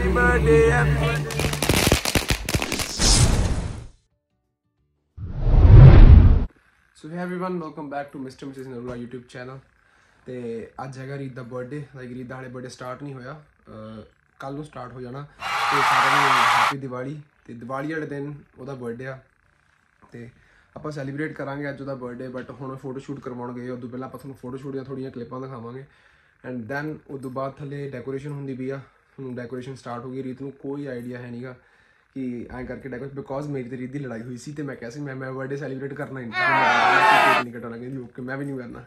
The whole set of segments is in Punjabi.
ਹੈਪੀ ਬਰਥਡੇ ਹੈਪੀ ਸੋ ਹੈ everyone welcome back to mister missus Narula YouTube channel ਤੇ ਅੱਜ ਹੈਗਾ ਰੀਤ ਦਾ ਬਰਥਡੇ ਲਾਈਕ ਰੀਤ ਦਾ ਹਾਲੇ ਬਰਥਡੇ ਸਟਾਰਟ ਨਹੀਂ ਹੋਇਆ ਕੱਲ ਨੂੰ ਸਟਾਰਟ ਹੋ ਜਾਣਾ ਤੇ ਸਾਰਿਆਂ ਨੂੰ ਹੈਪੀ ਦੀਵਾਲੀ ਤੇ ਦੀਵਾਲੀ ਵਾਲੇ ਦਿਨ ਉਹਦਾ ਬਰਥਡੇ ਆ ਤੇ ਆਪਾਂ ਸੈਲੀਬ੍ਰੇਟ ਕਰਾਂਗੇ ਅੱਜ ਉਹਦਾ ਬਰਥਡੇ ਬਟ ਹੁਣ ਫੋਟੋ ਸ਼ੂਟ ਕਰਵਾਉਣ ਗਏ ਉਦੋਂ ਪਹਿਲਾਂ ਆਪਾਂ ਤੁਹਾਨੂੰ ਫੋਟੋ ਸ਼ੂਟ ਦੀਆਂ ਥੋੜੀਆਂ ਕਲਿੱਪਾਂ ਦਿਖਾਵਾਂਗੇ ਐਂਡ ਦੈਨ ਉਦੋਂ ਬਾਅਦ ਥੱਲੇ ਡੈਕੋਰੇਸ਼ਨ ਹੁੰਦੀ ਪਈ ਆ ਹੁਣ ਡੈਕੋਰੇਸ਼ਨ ਸਟਾਰਟ ਹੋ ਗਈ, ਰੀਤ ਨੂੰ ਕੋਈ ਆਈਡੀਆ ਹੈ ਨਹੀਂਗਾ ਕਿ ਐਂ ਕਰਕੇ ਡੈਕੋਰੇਸ਼ਨ ਬਿਕੋਜ਼ ਮੇਰੀ ਤੇ ਰੀਤ ਦੀ ਲੜਾਈ ਹੋਈ ਸੀ ਤੇ ਮੈਂ ਕਿਹਾ ਸੀ, ਮੈਂ ਮੈਂ ਬਰਥਡੇ ਸੈਲੀਬ੍ਰੇਟ ਕਰਨਾ ਹੀ ਨਹੀਂ। ਨਹੀਂ ਕਟਾਉਣਾ ਕਹਿੰਦੀ ਓਕੇ ਮੈਂ ਵੀ ਨਹੀਂ ਕਰਨਾ।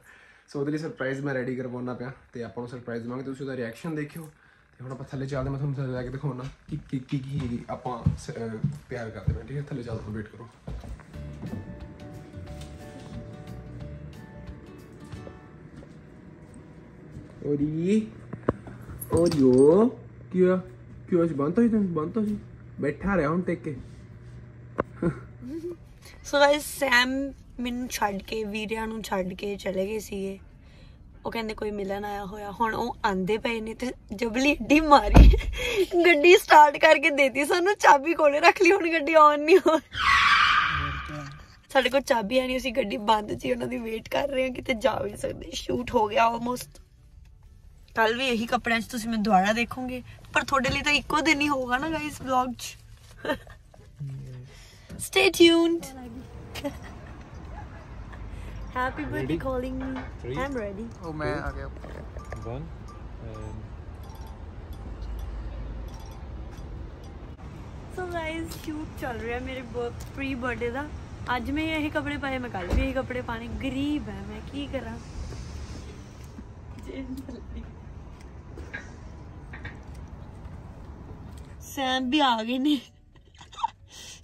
ਸੋ ਉਹਦੇ ਲਈ ਸਰਪ੍ਰਾਈਜ਼ ਮੈਂ ਰੈਡੀ ਕਰਵਾਉਣਾ ਪਿਆ ਤੇ ਆਪਾਂ ਨੂੰ ਸਰਪ੍ਰਾਈਜ਼ ਦੇਵਾਂਗੇ। ਤੁਸੀਂ ਉਹਦਾ ਰਿਐਕਸ਼ਨ ਦੇਖਿਓ ਤੇ ਹੁਣ ਆਪਾਂ ਥੱਲੇ ਚੱਲਦੇ, ਮੈਂ ਤੁਹਾਨੂੰ ਥੱਲੇ ਜਾ ਕੇ ਦਿਖਾਉਣਾ ਕਿ ਕੀ ਕੀ ਕੀ ਆਪਾਂ ਸ- ਅਹ ਕਰਦੇ ਮੈਂ ਠੀਕ ਹੈ? ਥੱਲੇ ਚੱਲਦੇ ਵੇਟ ਕਰੋ। ਓਰੀ, ਓਰੀਓ। ਕੀ ਹੋਇਆ ਕੀ ਹੋਇਆ ਸੀ ਬੰਦ ਤਾਂ ਸੀ ਤੈਨੂੰ? ਬੰਦ ਤਾਂ ਸੀ। ਬੈਠਾ ਰਿਹਾ ਹੁਣ ਟਿਕ ਕੇ। ਸੋ ਗਾਇਸ ਸੈਮ ਮੈਨੂੰ ਛੱਡ ਕੇ, ਵੀਰਿਆਂ ਨੂੰ ਛੱਡ ਕੇ ਚਲੇ ਗਏ ਸੀਗੇ। ਉਹ ਕਹਿੰਦੇ ਕੋਈ ਮਿਲਣ ਆਇਆ ਹੋਇਆ। ਹੁਣ ਉਹ ਆਂਦੇ ਪਏ ਨੇ ਤੇ ਜਬਲੀ ਏਡੀ ਮਾਰੀ। ਗੱਡੀ ਸਟਾਰਟ ਕਰਕੇ ਦੇਤੀ। ਸਾਨੂੰ ਚਾਬੀ ਕੋਲੇ ਰੱਖ ਲਈ। ਹੁਣ ਗੱਡੀ ਆਨ ਨਹੀਂ ਹੋ ਸਾਡੇ ਕੋਲ ਚਾਬੀ ਹੈ ਨਹੀਂ। ਅਸੀਂ ਗੱਡੀ ਬੰਦ ਸੀ। ਉਹਨਾਂ ਦੀ ਵੇਟ ਕਰ ਰਹੇ ਹਾਂ। ਕਿਤੇ ਜਾ ਵੀ ਸਕਦੇ। ਸ਼ੂਟ ਹੋ ਗਿਆ ਆਲਮੋਸਟ ਕੱਲ ਵੀ ਇਹੀ ਕੱਪੜਿਆਂ 'ਚ ਤੁਸੀਂ ਮੈਨੂੰ ਦੁਬਾਰਾ ਦੇਖੋਗੇ। ਪਰ ਤੁਹਾਡੇ ਲਈ ਤਾਂ ਇੱਕੋ ਦਿਨ ਹੀ ਹੋਊਗਾ ਨਾ ਗਾਇਸ ਵਲੌਗ 'ਚ Stay tuned. Happy birthday calling me. I'm ready. ਉਹ ਮੈਂ ਆ ਗਿਆ One. And So guys, shoot ਚੱਲ ਰਿਹਾ ਮੇਰੇ ਪ੍ਰੀ ਬਰਥਡੇ ਦਾ ਅੱਜ ਮੈਂ ਇਹ ਕੱਪੜੇ ਪਾਏ ਮੈਂ ਕੱਲ ਵੀ ਇਹ ਕੱਪੜੇ ਪਾਣੇ ਗਰੀਬ ਹੈ ਮੈਂ ਕੀ ਕਰਾਂ ਸੈਮ ਵੀ ਆ ਗਏ ਨੇ।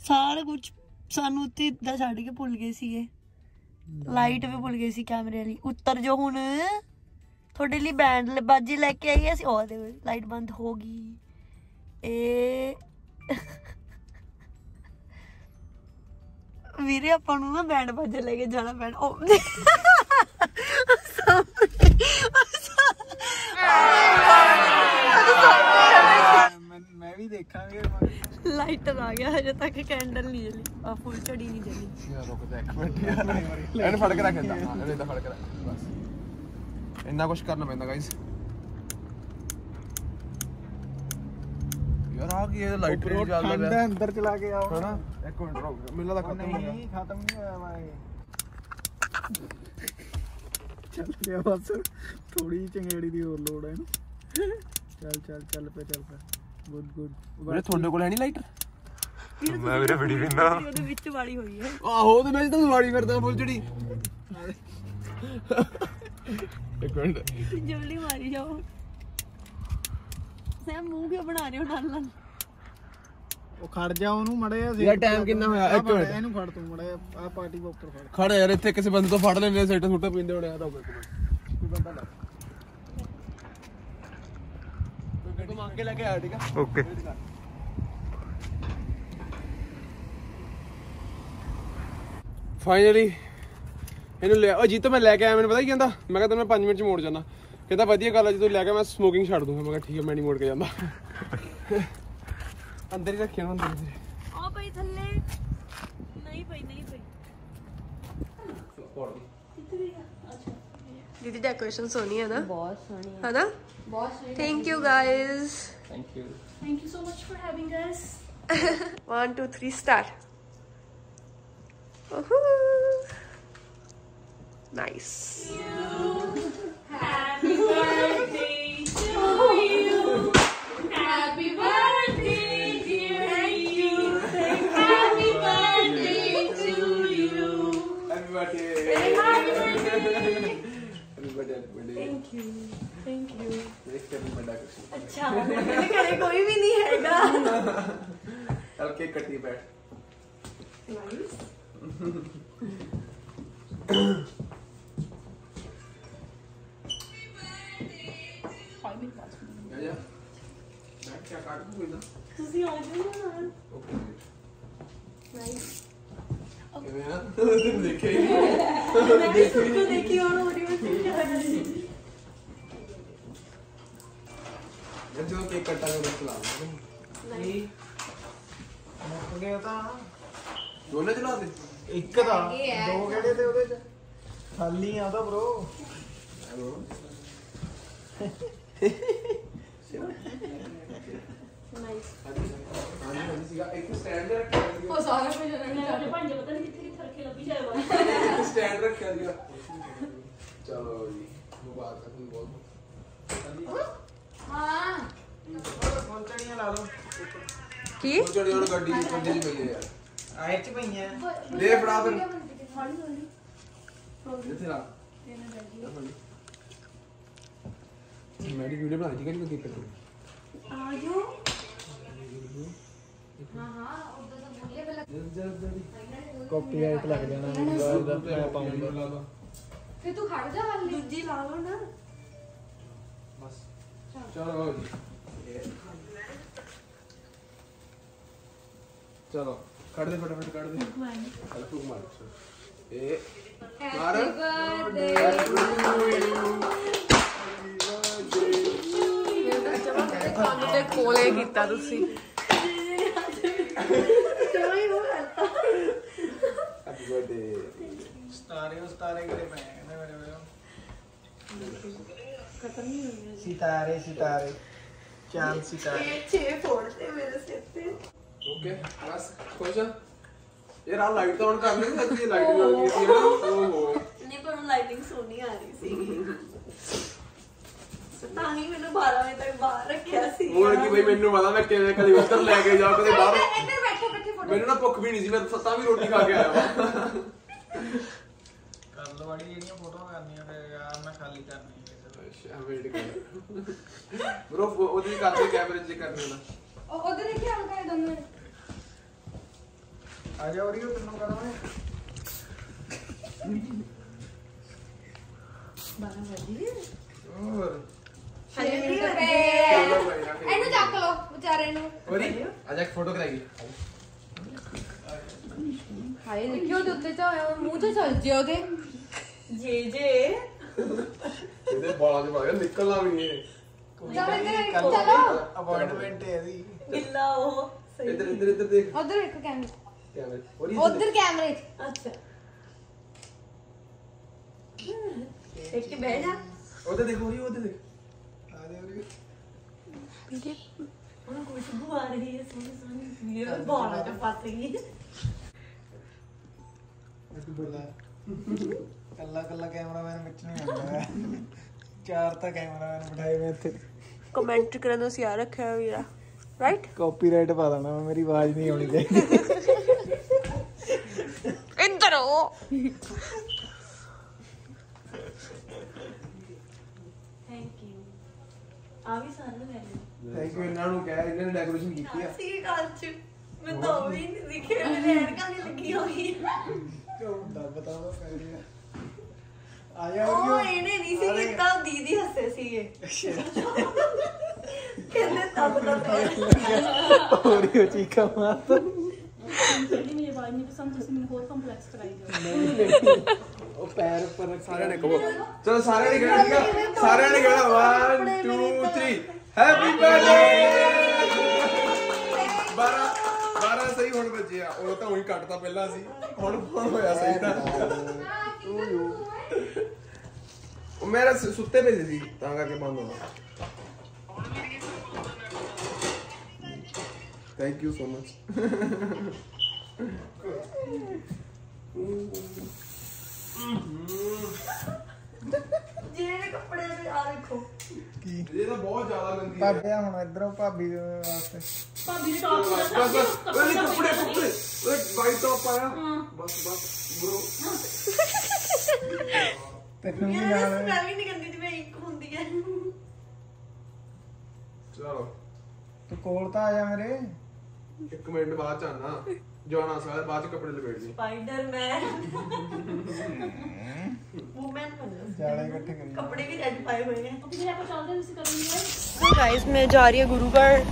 ਸਾਰਾ ਕੁਝ ਸਾਨੂੰ ਉੱਤੇ ਇਦਾਂ ਛੱਡ ਕੇ ਭੁੱਲ ਗਏ ਸੀਗੇ। ਲਾਈਟ ਵੀ ਭੁੱਲ ਗਏ ਸੀ ਕੈਮਰੇ ਵਾਲੀ ਉੱਤਰ ਜੋ ਹੁਣ ਤੁਹਾਡੇ ਲਈ ਬੈਂਡ ਬਾਜੀ ਲੈ ਕੇ ਆਈ ਅਸੀਂ। ਉਹ ਦੇ ਲਾਈਟ ਬੰਦ ਹੋ ਗਈ। ਇਹ ਵੀਰੇ, ਆਪਾਂ ਨੂੰ ਨਾ ਬੈਂਡ ਬਾਜੇ ਲੈ ਕੇ ਜਾਣਾ ਪੈਣਾ। ਲਾਈਟਰ ਆ ਗਿਆ ਹਜੇ ਤੱਕ ਕੈਂਡਲ ਨਹੀਂ ਜਲੀ। ਆ ਫੁੱਲ ਚੜੀ ਨਹੀਂ ਜਲੀ। ਯਾਰ ਰੁਕ ਜਾ ਇੱਕ ਮਿੰਟ। ਯਾਰ ਇਹਨੂੰ ਫੜ ਕੇ ਰੱਖ ਹਾਂ ਇਹਨੂੰ ਫੜ ਕੇ ਰੱਖ। ਬਸ। ਇੰਨਾ ਕੁਝ ਕਰਨਾ ਪੈਂਦਾ ਗਾਇਸ ਯਾਰ ਆ ਕੀ ਇਹ ਲਾਈਟ ਰੇਂਜ ਚੱਲਦਾ ਪਿਆ। ਅੰਦਰ ਚਲਾ ਕੇ ਆਓ। ਹਨਾ? ਇੱਕ ਮਿੰਟ ਰੁਕ ਮੈਨੂੰ ਲੱਗਦਾ ਖਤਮ ਹੋ ਗਿਆ। ਨਹੀਂ ਖਤਮ ਨਹੀਂ ਹੋਇਆ ਵਾਏ ਚੱਲ ਗਿਆ ਬਸ। ਥੋੜੀ ਚੰਗੇੜੀ ਦੀ ਹੋਰ ਲੋੜ ਹੈ ਇਹਨੂੰ। ਚੱਲ ਚੱਲ ਚੱਲ ਪੇ ਚੱਲ ਪੇ ਗੁੱਡ ਗੁੱਡ ਵੀਰੇ ਤੁਹਾਡੇ ਕੋਲ ਹੈ ਨਹੀਂ ਲਾਈਟਰ ਮੈਂ ਵੀਰੇ ਬੜੀ ਪਿੰਦਾ ਉਹਦੇ ਵਿੱਚ ਵਾਲੀ ਹੋਈ ਹੈ। ਆਹੋ ਤੇ ਮੈਂ ਤਾਂ ਵਾੜੀ ਫਿਰਦਾ ਫੁੱਲ ਚੜੀ ਇੱਕ ਮਿੰਟ। ਜਲਦੀ ਮਾਰੀ ਜਾਓ। ਸੈਮ ਮੂੰਹ ਕਿਉਂ ਬਣਾ ਰਹੇ ਹੋ ਨਾਲ ਨਾਲ? ਉਹ ਖੜ ਜਾ ਉਹਨੂੰ ਮੜਿਆ ਯਾਰ time ਕਿੰਨਾ ਹੋਇਆ? ਇੱਕ ਮਿੰਟ। ਇਹਨੂੰ ਫੜ ਤੂੰ ਮੜਿਆ ਆ ਪਾਰਟੀ ਬੋਕਰ ਫੜ। ਖੜ ਯਾਰ ਇੱਥੇ ਕਿਸੇ ਬੰਦੇ ਤੋਂ ਫੜ ਲੈਣੇ ਸੈਟ ਸੁੱਟਾ ਪੀਂਦੇ ਹੋਣੇ ਆ ਤਾਂ ਕੋਈ ਬੰਦਾ ਲੱਗ ਕੋਈ ਮੰਗ ਕੇ ਲੈ ਕੇ ਆਇਆ ਠੀਕ ਆ? ਓਕੇ। ਫਾਈਨਲੀ ਇਹਨੂੰ ਲੈ ਉਹ ਜੀਤੋ ਮੈਂ ਲੈ ਕੇ ਆਇਆ ਮੈਨੂੰ ਪਤਾ ਕੀ ਕਹਿੰਦਾ? ਮੈਂ ਕਿਹਾ ਤੈਨੂੰ ਮੈਂ 5 ਮਿੰਟ ਚ ਮੋੜ ਜਾਣਾ ਕਹਿੰਦਾ ਵਧੀਆ ਗੱਲ ਆ ਜਦੋਂ ਲੈ ਕੇ ਮੈਂ ਸਮੋਕਿੰਗ ਛੱਡ ਦੂੰਗਾ। ਮੈਂ ਕਿਹਾ ਠੀਕ ਹੈ ਮੈਂ ਨਹੀਂ ਮੋੜ ਕੇ ਜਾਂਦਾ। ਅੰਦਰ ਹੀ ਰੱਖਿਆ ਨਾ ਅੰਦਰ ਹੀ ਆ ਪਈ ਥੱਲੇ। ਨਹੀਂ ਪਈ ਨਹੀਂ ਪਈ। ਦੀਦੀ ਡੈਕੋਰੇਸ਼ਨ ਸੋਹਣੀ ਹੈ ਨਾ। ਬਹੁਤ ਸੋਹਣੀ ਹੈ ਨਾ ਬਹੁਤ ਸੋਹਣੀ thank you guys thank you Thank you so much for having us. 1 2 3 start nice ਮੈਂ ਕੀ ਕਾਟ ਕੋਈ ਨਾ ਤੁਸੀਂ ਆ ਜਾਓ ਨਾ ਓਕੇ ਨਾਈਸ ਕਿਵੇਂ ਆ ਤੈਨੂੰ ਦੇਖਿਆ ਹੀ ਨਹੀਂ। ਮੈਂ ਵੀ ਸਭ को देखी और हो रही हूँ ਇਹ ਜਦੋਂ ਕੇਕ ਕੱਟਾ ਕੇ ਚਲਾ ਨਹੀਂ ਮੁੱਕ ਗਿਆ ਤਾਂ ਦੋਨੇ ਚਲਾ ਦੇ ਇੱਕ ਦਾ ਦੋ ਕਿਹੜੇ ਤੇ ਉਹਦੇ ਚ ਖਾਲੀ ਆ ਉਹਦਾ ਬ్రో ਹਾਂਜੀ ਹਾਂਜੀ ਸੀਗਾ ਇੱਕ ਸਟੈਂਡ ਰੱਖਿਆ ਸੀਗਾ ਉਹ ਸਾਰਾ ਕੁਝ ਉਹਨਾਂ ਨੇ ਭਾਂਡੇ ਪਤਾ ਨਹੀਂ ਕਿੱਥੇ ਕਿੱਥੇ ਰੱਖੇ ਲੱਭੀ ਜਾਏ ਵਾ ਇੱਕ ਸਟੈਂਡ ਰੱਖਿਆ ਸੀਗਾ ਚਲੋ ਜੀ ਮੁਬਾਰਕ ਤੁਹਾਨੂੰ ਬਹੁਤ ਹਾਂ ਪਹੁੰਚਣੀਆਂ ਲਾ ਲਓ ਕੀ ਉਹ ਚੜੀ ਹੁਣ ਗੱਡੀ ਦੀ ਗੱਡੀ ਦੀ ਪਈ ਹੈ ਯਾਰ ਆਏ ਚ ਪਈਆਂ ਦੇ ਫੜਾ ਫਿਰ ਹੌਲੀ ਹੌਲੀ ਇੱਥੇ ਲਾ ਮੈਡੀ ਵੀਡੀਓ ਬਣਾ ਦਿੱਤੀ ਕਿ ਕੇਕ ਕੱਟੂ ਆ ਜਾਓ ਹਾਂ ਹਾਂ ਉਦੋਂ ਤਾਂ ਬੋਲੇ ਪਹਿਲਾਂ ਜਦ ਜਦ ਜਦ ਕਾਪੀਰਾਈਟ ਲੱਗ ਜਾਣਾ ਮੇਰੀ ਆਵਾਜ਼ ਦਾ ਮੈਂ ਪਾਉਂਗਾ ਲਾ ਲਾ ਫਿਰ ਤੂੰ ਖੜ ਜਾ ਹਾਲੇ ਦੂਜੀ ਲਾ ਲਓ ਨਾ ਬਸ ਚਲੋ ਜੀ ਚਲੋ ਕੱਢ ਦੇ ਫਟਾਫਟ ਕੱਢ ਦੇ ਚੱਲ ਤੂੰ ਕੋਲੇ ਕੀਤਾ ਤੁਸੀਂ। ਸਤਾਰੇ ਸਤਾਰੇ ਕਿਹੜੇ ਪਏ ਕਹਿੰਦੇ ਮੇਰੇ ਮੇਰੇ ਸਿਤਾਰੇ ਸਿਤਾਰੇ। ਚਾਂਦ ਸਿਤਾਰੇ। ਛੇ ਫੋੜਦੇ ਮੇਰੇ ਸਿਰ ਤੇ। ਓਕੇ ਬਸ ਖੁਸ਼ ਆ? ਇਹ ਰਾ ਲਾਈਟ ਤਾਂ ਆਨ ਕਰ ਲਈ ਸੱਚੀ ਲਾਈਟ ਜਲ ਗਈ ਸੀ ਨਾ ਓਹੋ ਨਹੀਂ ਪਰ ਉਹ ਲਾਈਟਿੰਗ ਸੋਹਣੀ ਆ ਰਹੀ ਸੀ। ਤਾਂ ਹੀ ਮੈਨੂੰ 12 ਵਜੇ ਤੱਕ ਬਾਹਰ ਰੱਖਿਆ ਸੀ। ਮੋਰ ਕੀ ਬਈ ਮੈਨੂੰ ਪਤਾ ਮੈਂ ਕਿਵੇਂ ਕਦੇ ਉੱਧਰ ਲੈ ਕੇ ਜਾ ਕਦੇ ਬਾਹਰ। ਇੱਧਰ ਬੈਠੋ ਇਕੱਠੇ ਫੋਟੋ ਮੈਨੂੰ ਨਾ ਭੁੱਖ ਵੀ ਨਹੀਂ ਸੀ ਮੈਂ ਤਾਂ ਵੀ ਰੋਟੀ ਖਾ ਕੇ ਆਇਆ ਵਾ। ਕਰ ਲੋ ਵਾਲੀ ਜਿਹੜੀਆਂ ਫੋਟੋਆਂ ਕਰਨੀਆਂ ਤੇ ਯਾਰ ਮੈਂ ਖਾਲੀ ਕਰਨੀ ਹੈ ਅੱਛਾ ਵੇਟ ਕਰ। ਬ్రో ਉਹਦੀ ਕਰਦੇ ਕੈਮਰੇ 'ਚ ਕਰਨੇ ਨਾ ਉਹ ਉਧਰ ਦੇਖੀ ਹਮ ਕਰੇ ਦੋਨੋਂ ਆ ਜਾ ਉਰੀਓ ਤੈਨੂੰ ਕਰਾਂਗੇ। ਹੋਰ ਹਲੇ ਮਿੰਟ ਚਲੋ ਪਏ ਭਾਈ। ਆ ਕੇ ਇਹਨੂੰ ਚੱਕ ਲਓ ਵਿਚਾਰੇ ਨੂੰ। ਹੋਰੀ ਆ ਜਾ ਫੋਟੋ ਕਰਾਈਏ ਹਾਏ ਦੇਖਿਓ ਉਹਦੇ ਉੱਤੇ ਤਾਂ ਹੋਇਆ ਮੂੰਹ ਤੇ ਚੱਲ ਜਿਓ ਉਹਦੇ। ਜੇ ਜੇ। ਇਹਦੇ ਬਾਲਾਂ 'ਚ ਪਾ ਨਿਕਲਣਾ ਵੀ ਨਹੀਂ। ਇਹ ਚਲੋ ਅਪਾਇੰਟਮੈਂਟ ਹੈ ਇਹਦੀ। ਗਿੱਲਾ ਉਹ ਸਹੀ। ਇੱਧਰ ਇੱਧਰ ਇੱਧਰ ਦੇਖ। ਉਧਰ ਇੱਕ ਕੈਮਰੇ। ਕੈਮਰੇ ਉਧਰ ਕੈਮਰੇ 'ਚ। ਅੱਛਾ। ਇੱਕ ਕੇ ਬਹਿ ਜਾ। ਉਹਦੇ ਦੇਖ ਹੋਰੀ ਉਹਦੇ ਦੇਖ। ਆ ਜਾ ਉਰੀਓ ਉਹਨੂੰ ਖੁਸ਼ਬੂ ਆ ਰਹੀ ਹੈ ਸੋਹਣੀ ਸੋਹਣੀ ਮੇਰੇ ਬਾਲਾਂ ਚ ਫਸ ਗਈ। ਕੱਲਾ ਕੱਲਾ ਕੈਮਰਾਮੈਨ ਵਿੱਚ ਨਹੀਂ ਆਉਂਦਾ ਚਾਰ ਤਾਂ ਕੈਮਰਾਮੈਨ ਬਿਠਾਏ ਮੈਂ ਇੱਥੇ। ਕਮੈਂਟ ਕਰਨ ਨੂੰ ਸਿਆ ਰੱਖਿਆ ਵੀਰਾ। ਰਾਈਟ ਕਾਪੀਰਾਈਟ ਪਾ ਦੇਣਾ ਮੈਂ, ਮੇਰੀ ਆਵਾਜ਼ ਨਹੀਂ ਆਉਣੀ ਚਾਹੀਦੀ। ਆਓ ਥੈਂਕ ਯੂ ਆ ਵੀ ਸਾਨੂੰ ਲੈ ਲਓ। ਥੈਂਕ ਯੂ ਇਹਨਾਂ ਨੂੰ ਕਹਿ ਇਹਨਾਂ ਨੇ ਡੈਕੋਰੇਸ਼ਨ ਕੀਤੀ ਆ। ਸੀ ਗੱਲ ਚ ਮੈਂ ਤਾਂ ਉਹ ਵੀ ਨਹੀਂ ਦਿਖੇ ਮੇਰੇ ਐਨਕਾਂ ਨਹੀਂ ਲੱਗੀ ਹੋਈ ਹੁੰਦਾ ਬਤਾਵਾ ਪੈਰੀ ਆ। ਜਾ ਉਹ ਇਹਨੇ ਨਹੀਂ ਸੀ ਕੀਤਾ ਉਹ ਦੀਦੀ ਹੱਸੇ ਸੀਗੇ। ਕਹਿੰਦੇ ਤਬ ਤੱਕ ਉਰੀਓ ਚੀਕਾ ਮਾਰਦਾ। ਜਿਹੜੀ ਮੇਰੀ ਆਵਾਜ਼ ਨਹੀਂ ਪਸੰਦ ਤੁਸੀਂ ਮੈਨੂੰ ਹੋਰ ਕੰਪਲੈਕਸ ਕਰਾਈ ਜਾਓ। ਉਹ ਪੈਰ ਉੱਪਰ ਸਾਰਿਆਂ ਨੇ ਕਹੋ। ਚਲੋ ਸਾਰਿਆਂ ਨੇ ਕਹਿਣਾ ਠੀਕ ਆ। ਸਾਰਿਆਂ ਨੇ ਕਹਿਣਾ 1 2 3 ਹੈਪੀ ਬਰਥਡੇ 12 12 ਸਹੀ ਹੁਣ ਵੱਜੇ ਆ। ਉਹ ਤਾਂ ਉਹੀ ਕੱਟਦਾ ਪਹਿਲਾਂ ਸੀ। ਹੁਣ ਹੁਣ ਹੋਇਆ ਸਹੀ ਤਾਂ। ਉਹ ਮੇਰਾ ਸੁੱਤੇ ਪਏ ਸੀ ਤਾਂ ਕਰਕੇ ਬੰਦ ਹੋ ਗਿਆ। ਥੈਂਕ ਯੂ ਸੋ ਮਚ ਜਿਹੜੇ ਕੱਪੜੇ ਦੇ ਆ ਦੇਖੋ। ਕੀ? ਇਹ ਤਾਂ ਬਹੁਤ ਜ਼ਿਆਦਾ ਗੰਦੀ ਹੈ। ਭਾਬਿਆ ਹੁਣ ਇਧਰੋਂ ਭਾਬੀ ਦੇ ਵਾਸਤੇ। ਭਾਬੀ ਦੇ ਟੌਪ ਬਸ ਬਸ ਬਸ। ਉਹਦੇ ਕੱਪੜੇ ਕੱਪੜੇ ਉਹ ਵਾਈਟ ਟੌਪ ਪਾਇਆ ਬਸ ਬਸ ਬ్రో ਤੈਨੂੰ ਵੀ ਯਾਰ ਨਾਲ ਸਮੈਲ ਵੀ ਨਹੀਂ ਗੰਦੀ ਜਿਵੇਂ ਇੱਕ ਹੁੰਦੀ ਹੈ। ਚਲੋ। ਤੂੰ ਕੋਲ ਤਾਂ ਆ ਜਾ ਮੇਰੇ। ਇੱਕ ਮਿੰਟ ਬਾਅਦ ਚ ਆਣਾ ਜਾਣਾ ਸਾਰਾ ਬਾਅਦ ਚ ਕੱਪੜੇ ਲਪੇਟ ਲਈ। ਸਪਾਈਡਰਮੈਨ। ਵੂਮਨ ਜਾਲੇ ਇਕੱਠੇ ਕਰੀ ਕੱਪੜੇ ਵੀ ਰੈਡ ਪਾਏ ਹੋਏ ਨੇ। ਤੁਸੀਂ ਆਪਾਂ ਚੱਲਦੇ ਤੁਸੀਂ ਕਰੋਗੇ ਯਾਰ ਸੋ ਗਾਇਸ ਮੈਂ ਜਾ ਰਹੀ ਹਾਂ ਗੁਰੂ ਘਰ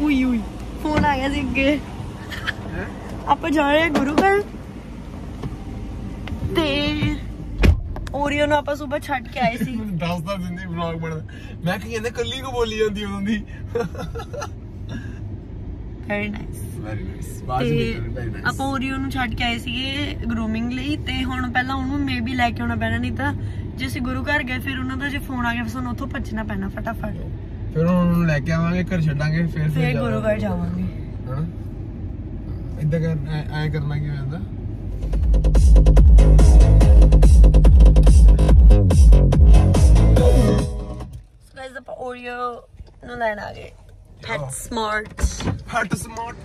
ਉਈ ਉਈ। ਫੋਨ ਆ ਗਿਆ ਸੀ ਅੱਗੇ। ਆਪਾਂ ਜਾ ਰਹੇ ਹਾਂ ਗੁਰੂ ਘਰ ਤੇ ਓਰੀਓ ਨੂੰ ਆਪਾਂ ਸਵੇਰ ਛੱਡ ਕੇ ਆਏ ਸੀ। ਦੱਸ ਤਾਂ ਦਿੰਦੀ ਵਲੌਗ ਬਣਦਾ ਮੈਂ ਕਹਿੰਦਾ ਕੱਲੀ ਕੋ ਬੋਲੀ ਜਾਂਦੀ ਉਦੋਂ ਦੀ। Very nice very nice nice ਆਪਾਂ ਓਰੀਓ ਨੂੰ ਛੱਡ ਕੇ ਆਏ ਸੀਗੇ ਗਰੂਮਿੰਗ ਲਈ ਤੇ ਹੁਣ ਪਹਿਲਾਂ ਉਹਨੂੰ ਮੇਬੀ ਲੈ ਕੇ ਆਉਣਾ ਪੈਣਾ ਨਹੀਂ ਤਾਂ ਜੇ ਅਸੀਂ ਗੁਰੂ ਘਰ ਗਏ ਫਿਰ ਉਹਨਾਂ ਦਾ ਜੇ ਫੋਨ ਆ ਗਿਆ ਫਿਰ ਸਾਨੂੰ ਉੱਥੋਂ ਭੱਜਣਾ ਪੈਣਾ ਫਟਾਫਟ। ਫਿਰ ਉਹਨੂੰ ਲੈ ਕੇ ਆਵਾਂਗੇ ਘਰ ਛੱਡਾਂਗੇ ਫਿਰ ਫਿਰ ਗੁਰੂ ਘਰ ਜਾਵਾਂਗੇ। ਹਨਾ ਇਦਾਂ ਕਰ ਐ- ਕਰਨਾ ਕੀ ਹੋ ਜਾਂਦਾ ਗਾਇਸ ਆਪਾਂ ਓਰੀਓ ਨੂੰ ਲੈਣ ਆ ਗਏ। ਪੈਟ ਸਮਾਰਟ ਪੈਟ ਸਮਾਰਟ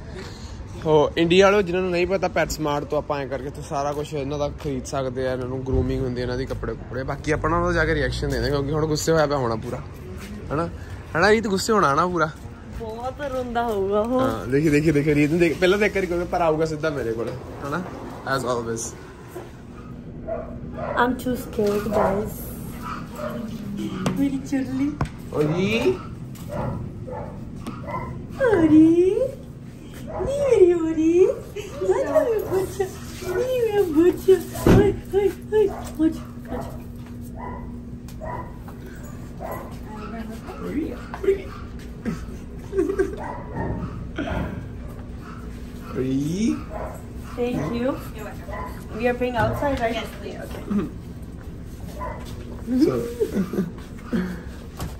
ਹੋ ਇੰਡੀਆ ਵਾਲੋ ਜਿਨ੍ਹਾਂ ਨੂੰ ਨਹੀਂ ਪਤਾ ਪੈਟ ਸਮਾਰਟ ਤੋਂ ਆਪਾਂ ਐ ਕਰਕੇ ਤੇ ਸਾਰਾ ਕੁਝ ਇਹਨਾਂ ਦਾ ਖਰੀਦ ਸਕਦੇ ਆ ਇਹਨਾਂ ਨੂੰ ਗਰੂਮਿੰਗ ਹੁੰਦੀ ਇਹਨਾਂ ਦੀ ਕੱਪੜੇ ਕੁਪੜੇ। ਬਾਕੀ ਆਪਾਂ ਉਹਨਾਂ ਨੂੰ ਜਾ ਕੇ ਰਿਐਕਸ਼ਨ ਦੇਣਾ ਕਿਉਂਕਿ ਹੁਣ ਗੁੱਸੇ ਹੋਇਆ ਪਿਆ ਹੋਣਾ ਪੂਰਾ। ਹਨਾ? ਹਨਾ ਰੀਤ ਗੁੱਸੇ ਹੋਣਾ ਨਾ ਪੂਰਾ? ਬਹੁਤ ਰੋਂਦਾ ਹੋਊਗਾ ਉਹ। ਹਾਂ ਦੇਖੀ ਦੇਖੀ ਦੇਖੀ ਰੀਤ ਨੂੰ ਦੇਖ ਪਹਿਲਾਂ ਦੇਖ ਕਰੀ ਕਿਉਂਕਿ ਪਰ ਆਊਗਾ ਸਿੱਧਾ ਮੇਰੇ ਕੋਲ ਹਨਾ? As always I'm too scared guys ਮੇਰੀ ਚੁਰਲੀ ਓਜੀ ਓਰੀ ਨੀ ਮੇਰੀ ਓਰੀ ਨਾ ਤਾਂ ਮੇਰਾ ਬੱਚਾ ਨੀ ਮੇਰਾ ਬੱਚਾ ਹਾਏ ਹਾਏ ਹਾਏ ਬੱਚਾ ਓਜੀ Thank you. We are playing outside, right? Yes, okay.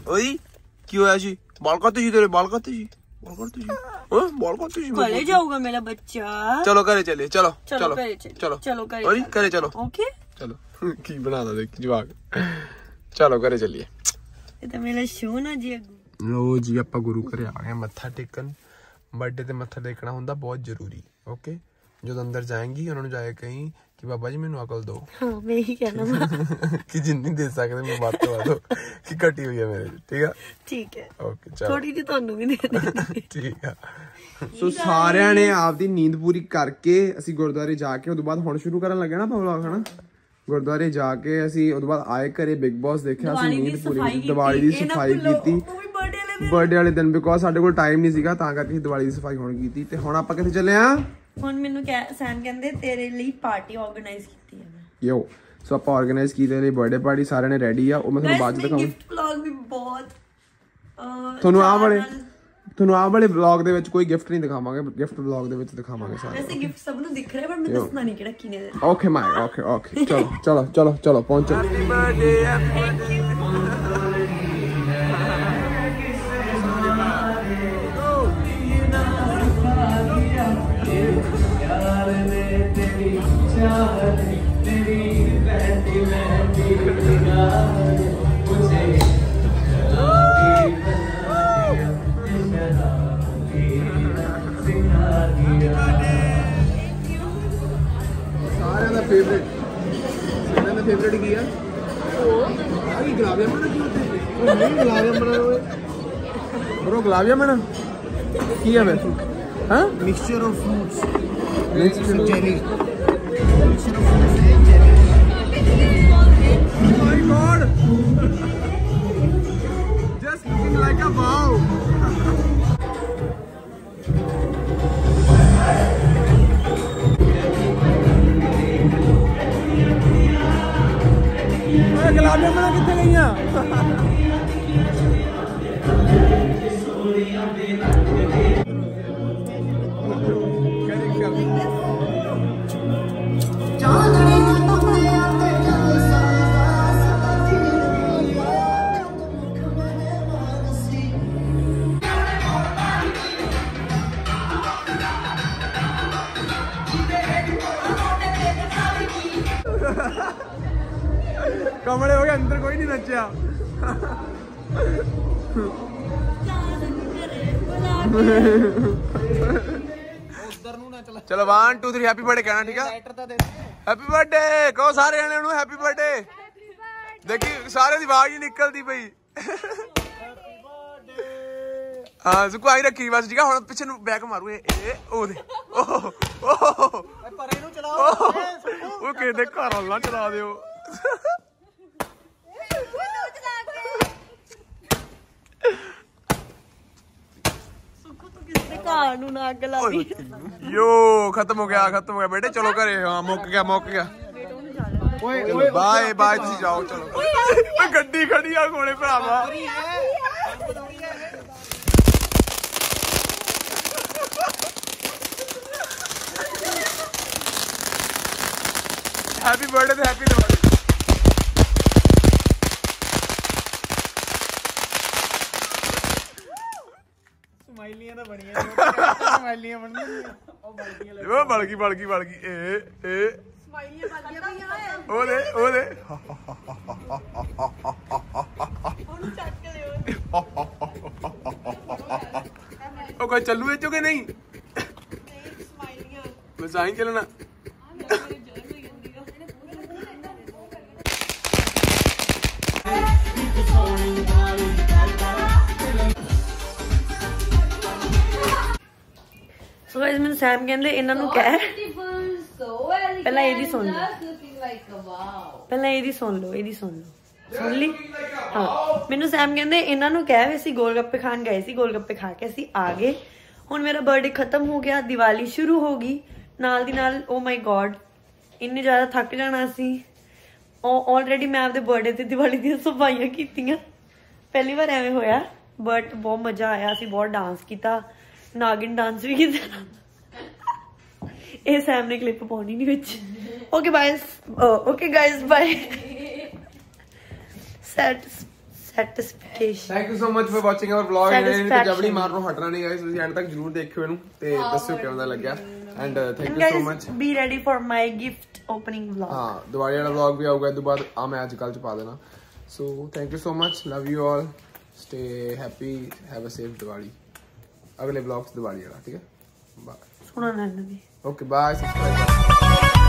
ਓਈ ਕੀ ਹੋਇਆ ਜੀ ਬਾਲ ਕੱਟ ਜੀ ਤੇਰੇ ਬਾਲ ਕੱਟ ਜੀ ਬਾਲ ਕੱਟ ਜੀ ਹਾਂ ਬਾਲ ਕੱਟ ਜੀ कले जाऊंगा मेरा बच्चा ਚਲੋ ਘਰੇ ਚੱਲੀਏ ਚਲੋ चलो ਚਲੋ करे चलो ਚਲੋ चलो करे ਓਈ ਘਰੇ ਚਲੋ ओके ਚਲੋ ਕੀ ਬਣਾਦਾ ਦੇਖ ਜਵਾਕ ਚਲੋ ਘਰੇ ਚੱਲੀਏ ये तो मेरा शो ना जी अग्गू ਲੋ ਜੀ ਆਪਾਂ ਗੁਰੂ ਘਰੇ ਆ ਗਏ ਹਾਂ ਮੱਥਾ ਟੇਕਣ ਬਰਥਡੇ ਤੇ ਮੱਥਾ ਟੇਕਣਾ ਹੁੰਦਾ ਬਹੁਤ ਜ਼ਰੂਰੀ ਓਕੇ ਜਦੋਂ ਅੰਦਰ ਜਾਏਂਗੀ ਉਹਨਾਂ ਨੂੰ ਜਾਏ ਕਹੀਂ ਕਿ ਬਾਬਾ ਜੀ ਮੈਨੂੰ ਅਕਲ ਦਿਓ। ਮੈਂ ਹੀ। ਕਹਿਣਾ ਕਿ ਜਿੰਨੀ ਦੇ ਸਕਦੇ ਮੈਂ ਬਾਤ ਤੋਂ ਆਦੋ ਕਿ ਘਟੀ ਹੋਈ ਹੈ ਮੇਰੇ ਠੀਕ ਆ? ਠੀਕ ਹੈ। ਓਕੇ ਚਲੋ। ਥੋੜੀ ਜੀ ਤੁਹਾਨੂੰ ਵੀ ਦੇ ਦੇ ਠੀਕ ਆ। ਸੋ ਸਾਰਿਆਂ ਨੇ ਆਪਦੀ ਨੀਂਦ ਪੂਰੀ ਕਰਕੇ ਅਸੀਂ ਗੁਰਦੁਆਰੇ ਜਾ ਕੇ ਉਸ ਤੋਂ ਬਾਅਦ ਹੁਣ ਸ਼ੁਰੂ ਕਰਨ ਲੱਗੇ ਨਾ ਪਵਲਾ ਹਨਾ? ਗੁਰਦੁਆਰੇ ਜਾ ਕੇ ਅਸੀਂ ਉਸ ਤੋਂ ਬਾਅਦ ਆਏ ਘਰੇ ਬਿਗ ਬੌਸ ਦੇਖਿਆ ਅਸੀਂ ਨੀਂਦ ਪੂਰੀ ਦੀਵਾਲੀ ਦੀ ਸਫ਼ਾਈ ਕੀਤੀ। ਬਰਥਡੇ ਵਾਲੇ ਦਿਨ। ਬਿਕੋਜ਼ ਸਾਡੇ ਕੋਲ ਟਾਈਮ ਨਹੀਂ ਸੀਗਾ ਤਾਂ ਕਰਕੇ ਦੀਵਾਲੀ ਦੀ ਸਫ਼ਾਈ ਹੁਣ ਕੀਤੀ। ਤੇ ਹੁਣ ਆਪਾਂ ਕਿੱਥੇ ਚੱਲੇ ਆ? ਹੁਣ ਮੈਨੂੰ ਕਹਿ ਸੈਮ ਕਹਿੰਦੇ ਤੇਰੇ ਲਈ ਪਾਰਟੀ ਆਰਗੇਨਾਈਜ਼ ਕੀਤੀ ਹੈ ਮੈਂ। ਯੋ ਸੋ ਆਪਾਂ ਆਰਗੇਨਾਈਜ਼ ਕੀਤੇ ਲਈ ਬਰਥਡੇ ਪਾਰਟੀ ਸਾਰਿਆਂ ਨੇ ਰੈਡੀ ਆ। ਉਹ ਮੈਂ ਤੁਹਾਨੂੰ ਬਾਅਦ ਚ ਦਿਖਾਉਂਗਾ। ਗਿਫਟ ਵਲੌਗ ਵੀ ਬਹੁਤ ਤੁਹਾਨੂੰ ਆਹ ਚਾਅ ਵਾਲੇ ਤੁਹਾਨੂੰ ਆਹ ਵਾਲੇ ਵਲੌਗ ਦੇ ਵਿੱਚ ਕੋਈ ਗਿਫਟ ਨਹੀਂ ਦਿਖਾਵਾਂਗੇ ਗਿਫਟ ਵਲੌਗ ਦੇ ਵਿੱਚ ਦਿਖਾਵਾਂਗੇ ਸਾਰੇ। ਵੈਸੇ ਗਿਫਟ ਸਭ ਨੂੰ ਦਿਖ ਰਿਹਾ ਪਰ ਮੈਂ ਦੱਸਣਾ ਨਹੀਂ ਕਿਹੜਾ ਕਿਨੇ ਦੇ ਓਕੇ ਮਾਈ ਓਕੇ ਓਕੇ ਚਲੋ ਚਲੋ ਚਲੋ ਚਲੋ ਪਹੁੰਚੋ। ਸਾਰਿਆਂ ਜਾਮਣ ਓਏ ਬਰੋ ਗੁਲਾਬ ਜਾਮਣ ਕੀ ਆ ਫਿਰ? ਹਾਂ? Mixture of fruits mixture jelly Oh my god! Just looking like a wow! ਓਏ ਗੁਲਾਬ ਜਾਮਣਾ ਕਿੱਥੇ ਗਈਆਂ ਚਲੋ। 1 2 3 ਹੈਪੀ ਬਰਥਡੇ ਕਹਿਣਾ ਠੀਕ ਆ? ਹੈਪੀ ਬਰਥਡੇ ਕਹੋ ਸਾਰੇ ਜਣੇ ਨੂੰ ਹੈਪੀ ਬਰਥਡੇ ਦੇਖੀ ਸਾਰੇ ਦੀ ਆਵਾਜ਼ ਹੀ ਨਿਕਲਦੀ ਪਈ। ਹਾਂ ਸੁਕੂ ਆਈ ਰੱਖੀ ਬਸ ਠੀਕ ਆ? ਹੁਣ ਪਿੱਛੇ ਨੂੰ ਬੈਕ ਮਾਰੂ ਇਹ ਇਹ ਉਹ ਦੇ। ਓਹ ਓਹ। ਪਰੇ ਨੂੰ ਚਲਾਓ। ਉਹ ਕਿਹਦੇ ਘਰ ਚਲਾ ਦਿਓ। ਕਿਸੇ ਦੇ ਘਰ ਨੂੰ ਨਾ ਅੱਗ ਲਾਦੀ ਯੋ ਖਤਮ ਹੋ ਗਿਆ ਖਤਮ ਹੋ ਗਿਆ। ਬੇਟੇ ਚਲੋ ਘਰੇ ਹਾਂ ਮੁੱਕ ਗਿਆ ਮੁੱਕ ਗਿਆ। ਓਏ ਓਏ ਬਾਏ ਬਾਏ ਤੁਸੀਂ ਜਾਓ ਚਲੋ। ਓਏ ਗੱਡੀ ਖੜੀ ਆ ਕੋਲੇ ਭਰਾਵਾ। ਹੈਪੀ ਬਰਥਡੇ ਤੇ ਹੈਪੀ ਦਿਵਾਲੀ ਸਮਾਈਲੀਆਂ ਤਾਂ ਬਣੀਆਂ ਸਮਾਈਲੀਆਂ ਬਣਨੀਆਂ ਉਹ ਬਲਦੀਆਂ ਉਹ ਬਲ ਗਈ ਬਲ ਗਈ ਬਲ ਗਈ ਏ ਏ। ਉਹਦੇ ਉਹਦੇ ਉਹ ਕੋਈ ਚੱਲੂ ਇਹ ਚੋਂ ਕਿ ਨਹੀਂ? ਮੈਂ ਸਾਈਂ ਚੱਲਣਾ। ਸੋ ਗਾਇਸ ਮੈਨੂੰ ਸੈਮ ਕਹਿੰਦੇ ਇਹਨਾਂ ਨੂੰ ਕਹਿ. ਪਹਿਲਾਂ ਇਹਦੀ ਸੁਣ ਲਓ। ਪਹਿਲਾਂ ਇਹਦੀ ਸੁਣ ਲਓ ਇਹਦੀ ਸੁਣ ਲਓ। ਸੁਣ ਲਈ? ਹਾਂ। ਮੈਨੂੰ ਸੈਮ ਕਹਿੰਦੇ ਇਹਨਾਂ ਨੂੰ ਕਹਿ ਵੀ ਅਸੀਂ ਗੋਲ ਗੱਪੇ ਖਾਣ ਗਏ ਸੀ ਗੋਲ ਗੱਪੇ ਖਾ ਕੇ ਅਸੀਂ ਆ ਗਏ। ਹੁਣ ਮੇਰਾ ਬਰਥਡੇ ਖਤਮ ਹੋ ਗਿਆ ਦੀਵਾਲੀ ਸ਼ੁਰੂ ਹੋ ਗਈ। ਨਾਲ ਦੀ ਨਾਲ ਓ ਮਾਈ ਗॉड ਇੰਨੇ ਜ਼ਿਆਦਾ ਥੱਕ ਜਾਣਾ ਸੀ। ਉਹ ਆਲਰੇਡੀ ਮੈਂ ਆਪਦੇ ਬਰਥਡੇ ਤੇ ਦੀਵਾਲੀ ਦੀਆਂ ਸਫਾਈਆਂ ਕੀਤੀਆਂ। ਪਹਿਲੀ ਵਾਰ ਐਵੇਂ ਹੋਇਆ ਬਟ ਬਹੁਤ ਮਜ਼ਾ ਆਇਆ ਅਸੀਂ ਬਹੁਤ ਡਾਂਸ ਕੀਤਾ। ਨਾਗਿਨ ਡਾਂਸ ਵੀ ਕੀਤਾ। ਇਹ ਸੈਮ ਨੇ ਕਲਿੱਪ ਪਾਉਣੀ ਨਹੀਂ ਵਿੱਚ। Okay byes okay guys bye set satisfaction thank you so much for watching our vlog ਇਹਨੇ ਤੇ. ਜਬੜੀ ਮਾਰਨੋਂ ਹਟਣਾ ਨਹੀਂ ਗਾਇਸ ਤੁਸੀਂ ਐਂਡ ਤੱਕ ਜਰੂਰ ਦੇਖਿਓ ਇਹਨੂੰ ਤੇ ਦੱਸਿਓ ਕਿਵੇਂ ਦਾ ਲੱਗਿਆ। And thank and you so much be ready for my gift opening vlog. ਹਾਂ ਦੀਵਾਲੀ ਵਾਲਾ ਵਲੌਗ ਵੀ ਆਊਗਾ ਇਹ ਤੋਂ ਬਾਅਦ ਆ ਮੈਂ ਅੱਜ ਕੱਲ ਚ ਪਾ ਦੇਣਾ। So thank you so much love you all stay happy have a safe Diwali. ਅਗਲੇ ਵਲੌਗਸ ਦੀਵਾਲੀ ਵਾਲਾ ਠੀਕ ਹੈ? ਬਾਏ ਸੁਣੋ ਨਾ ਦੀ ਓਕੇ ਬਾਏ ਸਬਸਕ੍ਰਾਈਬ